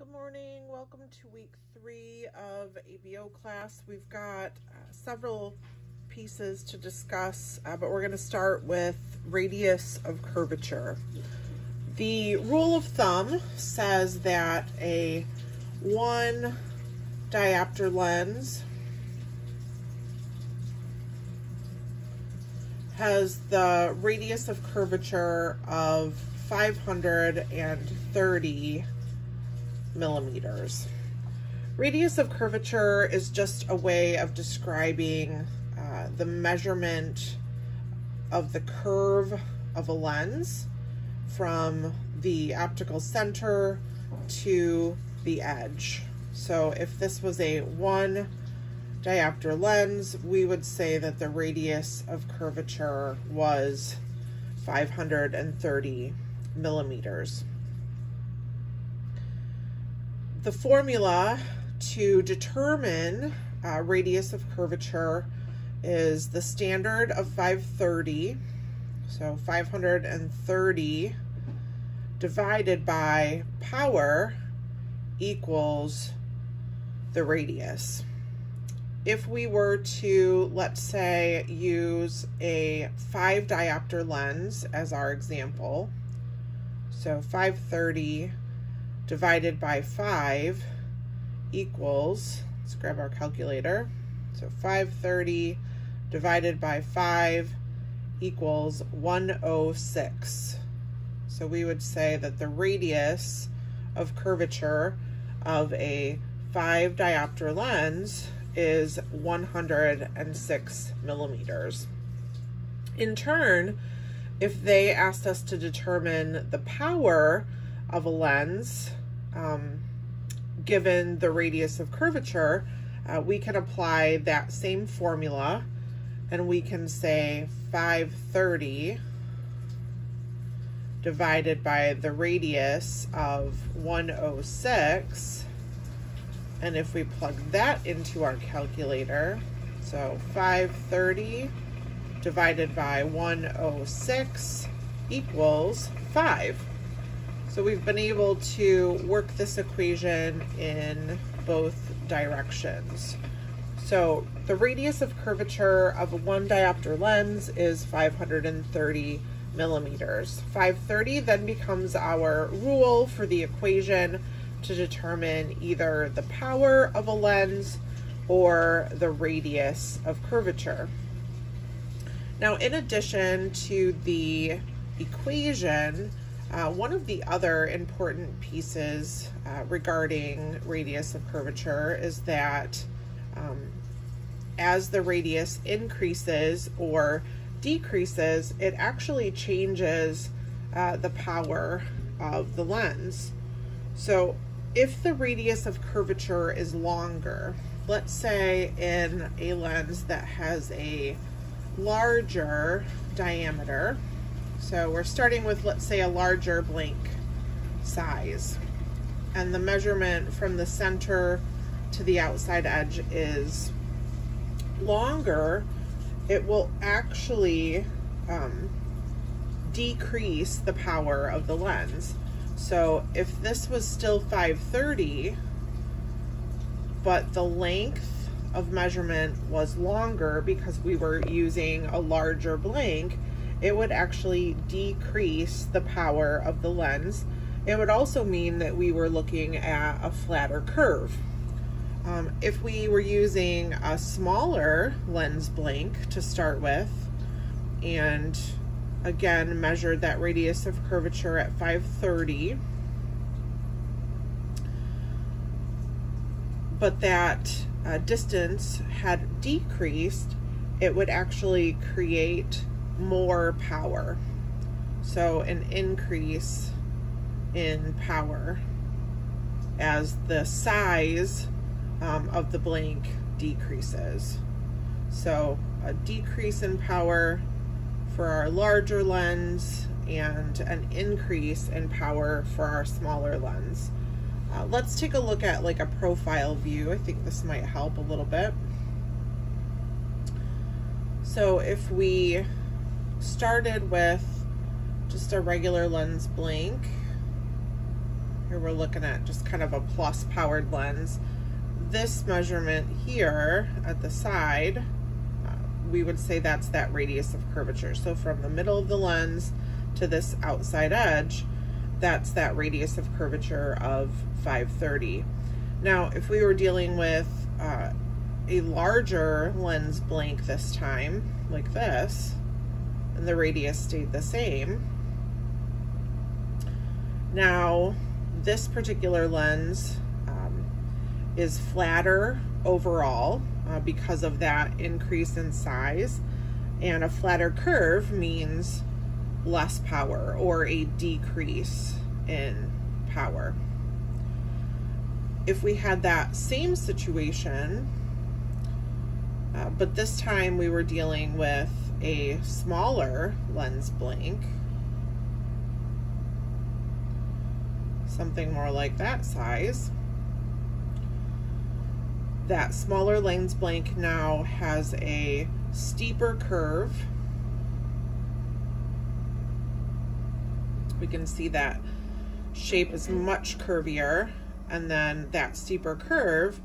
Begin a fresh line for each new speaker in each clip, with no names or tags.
Good morning. Welcome to week three of ABO class. We've got uh, several pieces to discuss, uh, but we're going to start with radius of curvature. The rule of thumb says that a one diopter lens has the radius of curvature of 530 millimeters. Radius of curvature is just a way of describing uh, the measurement of the curve of a lens from the optical center to the edge. So if this was a one diopter lens, we would say that the radius of curvature was 530 millimeters the formula to determine uh, radius of curvature is the standard of 530. So 530 divided by power equals the radius. If we were to, let's say, use a 5 diopter lens as our example, so 530 divided by 5 equals, let's grab our calculator. So 530 divided by 5 equals 106. So we would say that the radius of curvature of a 5 diopter lens is 106 millimeters. In turn, if they asked us to determine the power of a lens, um, given the radius of curvature, uh, we can apply that same formula and we can say 530 divided by the radius of 106. And if we plug that into our calculator, so 530 divided by 106 equals 5. So we've been able to work this equation in both directions. So the radius of curvature of a one diopter lens is 530 millimeters. 530 then becomes our rule for the equation to determine either the power of a lens or the radius of curvature. Now, in addition to the equation, uh, one of the other important pieces uh, regarding radius of curvature is that um, as the radius increases or decreases, it actually changes uh, the power of the lens. So if the radius of curvature is longer, let's say in a lens that has a larger diameter, so we're starting with, let's say, a larger blank size. And the measurement from the center to the outside edge is longer. It will actually um, decrease the power of the lens. So if this was still 530, but the length of measurement was longer because we were using a larger blank, it would actually decrease the power of the lens. It would also mean that we were looking at a flatter curve. Um, if we were using a smaller lens blank to start with, and again measured that radius of curvature at 530, but that uh, distance had decreased, it would actually create more power. So an increase in power as the size um, of the blank decreases. So a decrease in power for our larger lens and an increase in power for our smaller lens. Uh, let's take a look at like a profile view. I think this might help a little bit. So if we started with just a regular lens blank Here we're looking at just kind of a plus powered lens. This measurement here at the side, uh, we would say that's that radius of curvature. So from the middle of the lens to this outside edge, that's that radius of curvature of 530. Now, if we were dealing with uh, a larger lens blank this time, like this, and the radius stayed the same, now this particular lens um, is flatter overall uh, because of that increase in size, and a flatter curve means less power or a decrease in power. If we had that same situation, uh, but this time we were dealing with a smaller lens blank, something more like that size. That smaller lens blank now has a steeper curve we can see that shape is much curvier and then that steeper curve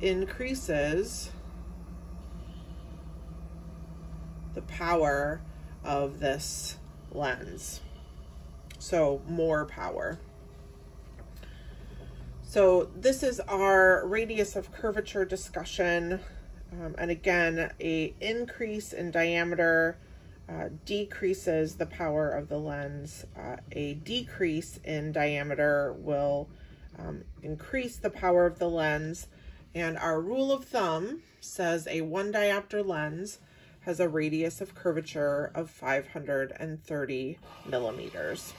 increases the power of this lens. So more power. So this is our radius of curvature discussion. Um, and again, a increase in diameter uh, decreases the power of the lens. Uh, a decrease in diameter will um, increase the power of the lens. And our rule of thumb says a one diopter lens has a radius of curvature of 530 millimeters.